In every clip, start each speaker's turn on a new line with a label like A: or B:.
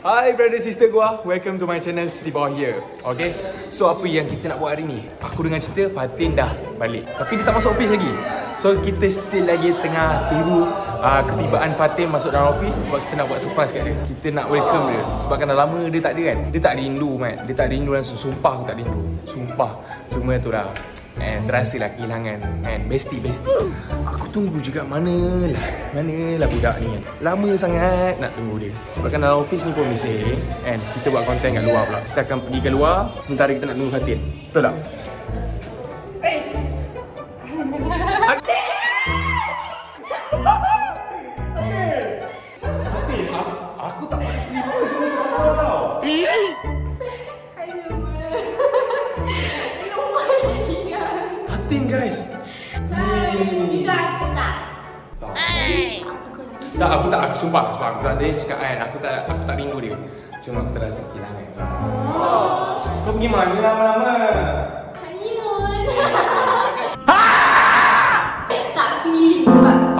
A: Hi brother sister gua, welcome to my channel City Bawah Here. Okay, so apa yang kita nak buat hari ni? Aku dengan cerita Fatin dah balik. Tapi dia tak masuk office lagi. So kita still lagi tengah tunggu uh, ketibaan Fatin masuk dalam office sebab kita nak buat surprise kat dia. Kita nak welcome dia. Sebab kan dah lama dia tak ada kan. Dia tak rindu man. Dia tak rindu langsung. Sumpah aku tak rindu. Sumpah. Cuma tu lah. And terasa lah kehilangan And bestie bestie Aku tunggu juga manalah Manalah budak ni. Kan Lama sangat nak tunggu dia. Sebab kan dalam office ni pun bising And kita buat konten kat luar pula. Kita akan pergi ke luar Sementara kita nak tunggu Fatin Betul tak? Tak ada cakap kan Aku tak, aku tak rindu dia. Cuma aku terasa kehilangan Kau pergi mana lama-lama?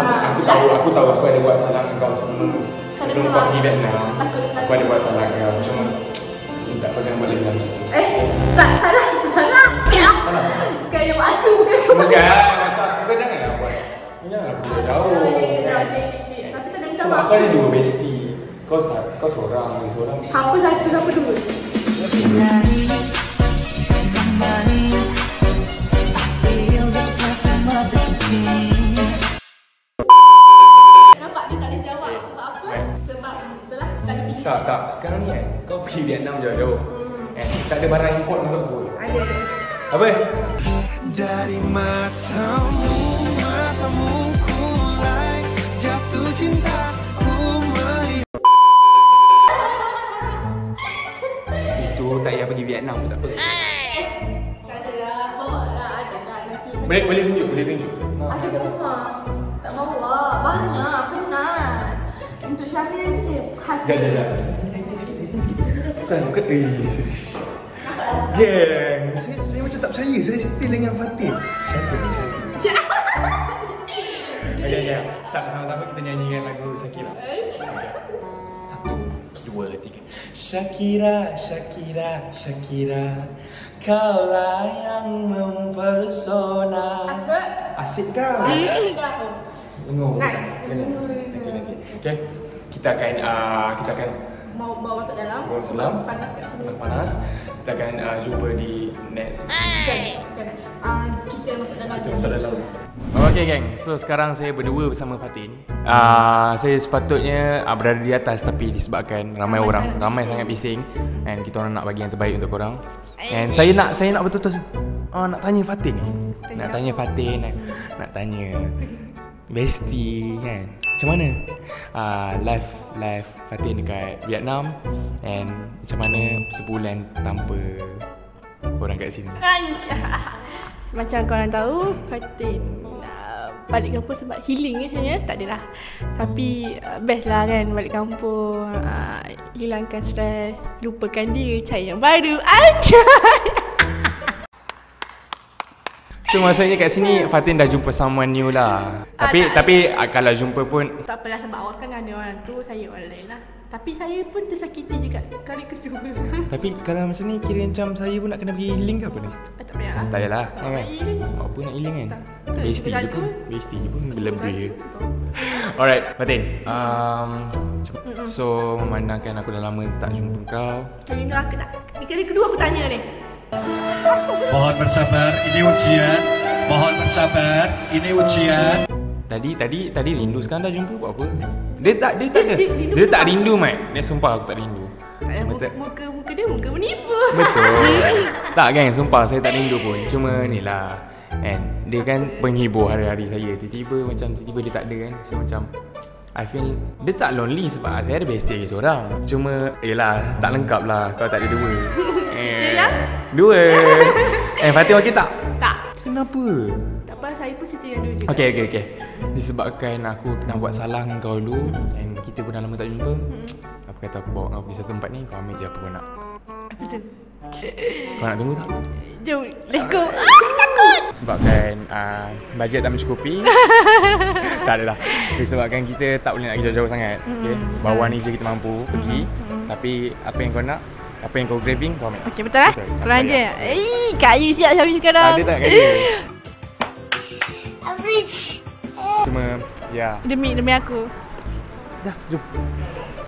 A: Aku, aku tahu, aku tahu aku ada buat salah dengan kau sebelum Sebelum kau pergi Vietnam. Aku ada buat salah dengan kau? Cuma Minta kau jangan buat lagi macam tu
B: Eh, tak salah, salah. Kayak waktu bukan sama.
A: Bukan, masa aku jangan lah buat. Ya, aku dah jauh
B: tak
A: Sebab
B: maaf.
A: aku ada dua bestie Kau sa- kau seorang, dia seorang
B: Apa satu, apa dua? Nampak dia tak ada jawab sebab apa? Sebab betul lah tak ada pilih.
A: Tak, tak. Sekarang ni kan, kau pergi Vietnam jauh-jauh.
B: Hmm.
A: Eh, tak ada barang import untuk aku.
B: Ada.
A: Apa?
C: Dari matamu, matamu jatuh cintaku melihat
A: Itu tak payah pergi Vietnam pun tak apa.
B: Nanti.
A: Boleh boleh tunjuk, boleh tunjuk.
B: Ada kat rumah. Tak bawa. Banyak. Penat. Untuk Syamil nanti saya khas.
A: Jap, jap. Lighting sikit, lighting sikit. Bukan, bukan. Eh, Geng, saya, saya macam tak percaya. Saya still dengan Fatin. Siapa ni? Siapa? Okay, okay. Sama-sama kita nyanyikan lagu Shakira. Satu, dua, tiga. Shakira, Shakira, Shakira. Kaulah yang mempersona.
B: Asik.
A: Asik kau.
B: Kau.
A: Dengar.
B: Nice.
A: Nanti, nanti. Okay. Kita akan, uh, kita akan
B: Mau bawa masuk dalam.
A: Bawa masuk dalam.
B: Panas kat sini.
A: panas. Kita akan uh, jumpa di next
B: Bukan. Bukan. Ah, kita masuk dalam.
A: Kita masuk dalam Okay geng, so sekarang saya berdua bersama Fatin. Uh, Saya sepatutnya uh, berada di atas tapi disebabkan ramai
B: Ramai
A: orang
B: sangat
A: Ramai
B: bising.
A: sangat bising. And kita orang nak bagi yang terbaik untuk korang. And saya nak, saya nak betul-betul uh, Nak tanya Fatin ni.
B: Tanya
A: Nak tanya Fatin Nak, nak tanya Bestie kan. Macam mana? Uh, Life Life Fatin dekat Vietnam. And macam mana sebulan tanpa Orang kat sini?
B: Anjah. Macam korang tahu, Fatin uh, balik kampung sebab healing eh sebenarnya. Tak adalah. Tapi uh, best lah kan balik kampung. Uh, hilangkan stres. Lupakan dia. Cari yang baru. Anjay.
A: So maksudnya kat sini Fatin dah jumpa someone new lah. Tapi
B: tak.
A: tapi ah, kalau jumpa pun
B: Tak apalah sebab awak kan ada orang tu. Saya orang lain lah. Tapi saya pun tersakiti juga kali kedua.
A: tapi kalau macam ni kira macam saya pun nak kena pergi healing ke apa ni?
B: Ah, tak payah lah.
A: Tak payahlah.
B: Tak
A: Kan?
B: payah healing.
A: Apa nak healing kan? Bestie je pun.
B: satu.
A: Bestie je pun lebih.
B: Satu.
A: Alright, Fatin. Um, so memandangkan aku dah lama tak jumpa kau.
B: Kali ni aku tak. Ni kali kedua aku tanya ni.
C: Mohon bersabar, ini ujian Mohon bersabar, ini ujian
A: Tadi tadi tadi rindu sekarang dah jumpa buat apa? Dia tak dia tak
B: Dia- dia rindu
A: Dia tak rindu Mat. Dia sumpah aku tak rindu.
B: Muka, muka, muka dia muka menipu.
A: Betul Tak geng, sumpah saya tak rindu pun Cuma ni lah And dia kan penghibur hari-hari saya Tiba-tiba macam tiba-tiba dia tak ada kan So macam I feel Dia tak lonely sebab saya ada bestie lagi seorang Cuma Yelah tak lengkap lah Kalau tak ada dua eh,
B: Dia yang?
A: Dua Eh tak?
B: Tak.
A: Kenapa?
B: Tak apa, saya pun cerita yang dulu juga.
A: Okay okay okay Disebabkan aku pernah buat salah dengan kau dulu And kita pun dah lama tak jumpa
B: Hmm.
A: Apa kata aku bawa kau pergi satu tempat ni Kau ambil je apa kau nak
B: Apa tu?
A: Kau nak tunggu tak?
B: Jom, let's go. Ah, takut.
A: Sebabkan uh, bajet tak mencukupi Tak adalah Disebabkan kita tak boleh nak pergi jauh-jauh sangat okay? Bawah ni je kita mampu pergi Tapi apa yang kau nak Apa yang kau craving kau ambil
B: Okey betul eh? Pulang je. Eh, kayu siap Syami sekarang.
A: Ada tak kat dia? Cuma Ya
B: Demi demi aku.
A: Dah jom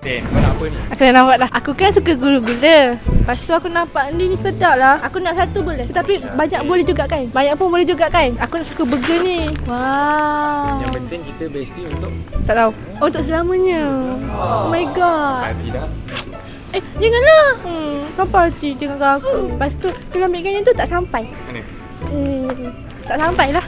A: Den kau nak apa ni?
B: Aku dah nampak dah. Aku kan suka gula-gula. Lepas tu aku nampak ni ni sedap lah. Aku nak satu boleh. Tapi banyak boleh juga kan? Banyak pun boleh juga kan? Aku nak suka burger ni. Wow.
A: Yang penting kita bestie untuk
B: Tak tahu. Oh, untuk selamanya. Oh my god.
A: Mati dah
B: Eh, janganlah. Hmm, sampai hati dengan aku. Lepas tu, kalau ambilkan yang tu tak sampai.
A: Mana?
B: Hmm, tak sampai lah.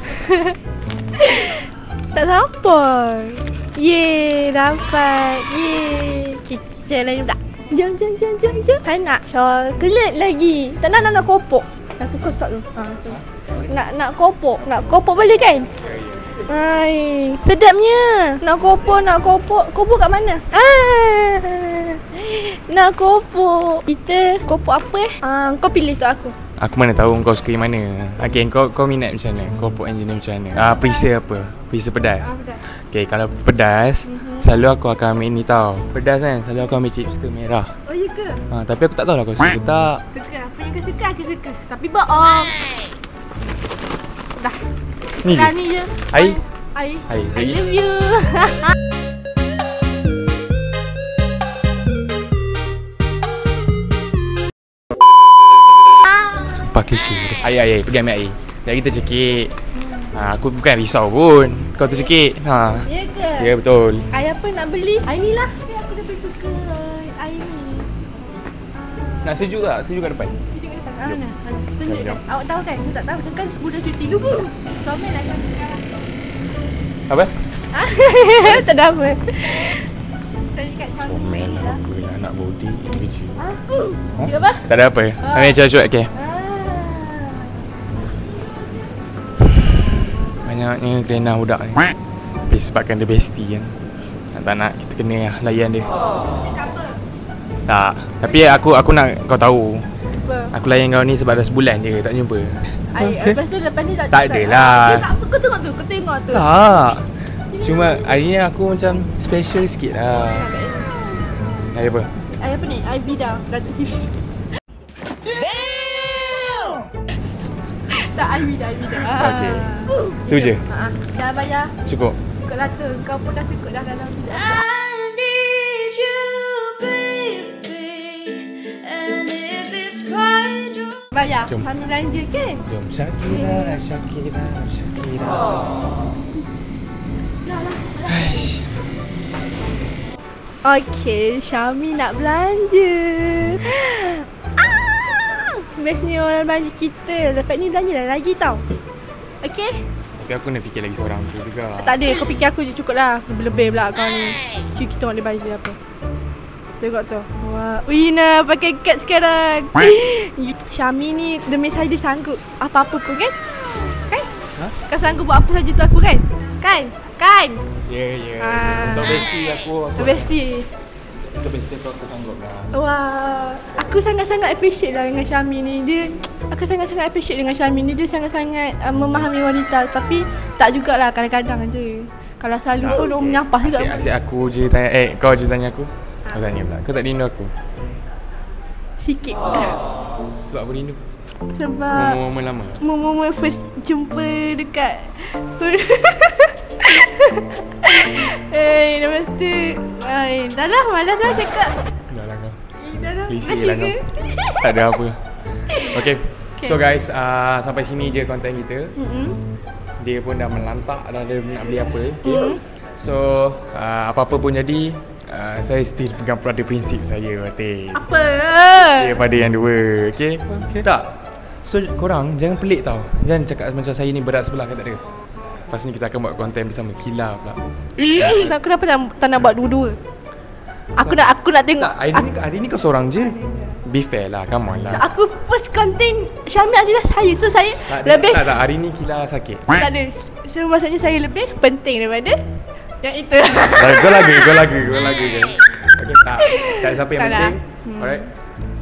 B: tak sampai. Yeay, dapat. Yeay. Kita lain pula. Jom, jom, jom, jom, jom. Saya nak coklat lagi. Tak nak, nak, nak kopok. Aku kau stop tu. Ha, tu. Nak, nak kopok. Nak kopok boleh kan? Ai, sedapnya. Nak kopok, nak kopok. Kopok kat mana? Ah. Nak kopok. Kita kopok apa eh? Ah, kau pilih tu aku.
A: Aku mana tahu kau suka yang mana Okay kau kau minat macam mana Kau put engineer macam mana Ah Perisa apa Perisa pedas
B: Ah, pedas.
A: Okay kalau pedas
B: Mhm.
A: Selalu aku akan ambil ni tau Pedas kan Selalu aku ambil chipster merah
B: Oh, ya ke?
A: ha, Tapi aku tak tahu lah kau suka tak
B: Suka. Apa yang kau suka, aku suka. Tapi bohong. Dah.
A: Ni
B: Dah
A: je
B: ni je.
A: Air?
B: Air.
A: Air,
B: I love you.
A: Kisah Air air air Pergi ambil air Jadi kita cekik ha, Aku bukan risau pun Kau tercekik ha.
B: ya ke?
A: Ya betul
B: Air apa nak beli? Air ni lah. Tapi aku lebih suka air ni.
A: Nak sejuk tak? Sejuk kat depan
B: Tunjuk kat depan. Ah, mana? Tunjuk kan? Awak tahu kan? Saya tak tahu. Saya kan budak cuti dulu. Suami nak kau sekarang.
A: Apa?
B: Ah, tak ada apa. Saya dekat suami.
A: Comel lah apa lah Anak body Kecil
B: Ah, Cakap apa?
A: Tak ada apa Ambil cuak-cuak okay
B: Ah.
A: Banyaknya kelena budak ni Tapi sebabkan dia bestie kan Tak tak nak kita kena lah layan dia? Tak Tapi aku aku nak kau tahu
B: Apa?
A: Aku layan kau ni sebab dah sebulan je tak jumpa
B: Air, lepas tu lepas ni tak
A: Tak
B: cakap.
A: adalah.
B: Dia tak apa kau tengok tu, kau tengok tu.
A: Tak Cuma hari ni aku macam special sikit lah Hari apa?
B: Air apa ni? Air bida, Datuk Sri. Tak air bida. Ah.
A: Okey. Tu je?
B: Ha, dah bayar.
A: Cukup?
B: Cukup lah tu. Kau pun dah cukup dah dalam
D: wrong.
B: Bayar.
A: Jom.
B: Kami belanja ke?
A: Jom Shakira, Shakira, Shakira Aish.
B: Okey, Syami nak belanja. Bestnya orang belanja kita. Lepas ni belanja dah lagi tau. Okey?
A: Tapi aku nak fikir lagi seorang tu juga.
B: Tak ada, kau fikir aku je cukup lah. Lebih-lebih pula kau ni. Cuy kita tengok dia dia apa. Tengok tu. Wah. Wina pakai kad sekarang. Syami ni Demi saya dia sanggup Apa-apa pun kan? Kan?
A: Ha?
B: Kau sanggup buat apa saja tu aku kan? Kan? Kan?
A: Ya, ya.
B: Ah.
A: Untuk bestie aku aku.
B: Besti
A: Untuk bestie aku aku sanggup lah
B: Wah Aku sangat-sangat appreciate lah dengan Syami ni. Dia Aku sangat-sangat appreciate dengan Syami ni. Dia sangat-sangat uh, memahami wanita. Tapi Tak jugalah kadang-kadang je Kalau selalu pun orang menyampah juga.
A: Asyik, asyik aku je tanya. Eh kau je tanya aku? Kau tanya pula. Kau tak rindu aku?
B: Sikit.
A: Sebab aku rindu.
B: Sebab
A: Momen-momen lama.
B: Momen-momen first jumpa dekat Eh, lepas tu Ay, Dah lah, malas lah cakap.
A: Dah lah kau
B: Eh, Dah lah,
A: Klise lah
B: ke?
A: kau Tak ada apa. Okay.
B: Okay.
A: So guys, uh, sampai sini je konten kita.
B: Mm-mm.
A: Dia pun dah melantak dah dia nak beli apa. Okay?
B: Mm.
A: So, uh, apa-apa pun jadi uh, Saya still pegang pada prinsip saya Fatih
B: Apa?
A: Daripada yang dua Okay, okay. Tak. So korang jangan pelik tau. Jangan cakap macam saya ni berat sebelah ke tak ada. Lepas ni kita akan buat konten bersama. Kila pula
B: Eh, kenapa tak, tak nak buat dua-dua? Aku nak aku nak tengok.
A: Tak, hari ni, hari ni kau seorang je Be fair lah, come on lah
B: Aku first content Syamil adalah saya. So saya
A: tak, ada-
B: lebih
A: Tak, tak, hari ni Kila sakit
B: tak ada. So maksudnya saya lebih penting daripada yang itu.
A: Kau lagu, kau lagu, kau lagu kan Okay, tak Tak siapa yang
B: Tak
A: penting
B: Hmm.
A: Alright.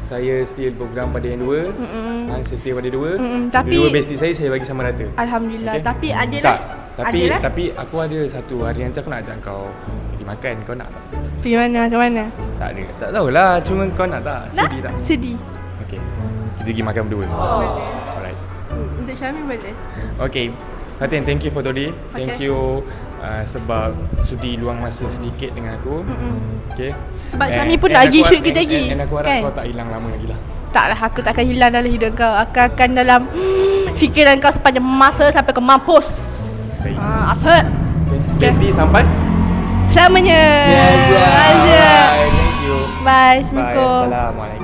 A: Saya still berpegang pada yang dua.
B: Mm-mm.
A: Hang setia pada dua.
B: Mm-mm, tapi-
A: Dua bestie saya saya bagi sama rata.
B: Alhamdulillah.
A: Okay.
B: Tapi ada
A: Tak. Tapi
B: ada lah.
A: tapi aku ada satu hari nanti aku nak ajak kau pergi makan. Kau nak tak?
B: Pergi mana? Ke mana?
A: Tak ada. Tak tahulah. Cuma kau nak tak?
B: Nak?
A: Sedih tak?
B: Sedih.
A: Okay. Kita pergi makan berdua. Alright.
B: Hmm, Untuk Syamil boleh.
A: Okay. Fatin, thank you for today. Thank you uh, sebab sudi luang masa sedikit dengan aku.
B: Mm-mm.
A: Okay.
B: Sebab Syami pun nak pergi shoot
A: and-
B: lagi,
A: And, and aku harap
B: kan?
A: kau tak hilang lama lagi lah.
B: Taklah aku tak akan hilang dalam hidup kau. Aku akan dalam fikiran kau sepanjang masa sampai kau mampus.
A: Baik.
B: Ah, asal.
A: Okay. Bestie sampai.
B: Selamanya.
A: Yeah, yeah.
B: Aja.
A: Bye. Thank you.
B: Bye.
A: Bye. Assalamualaikum.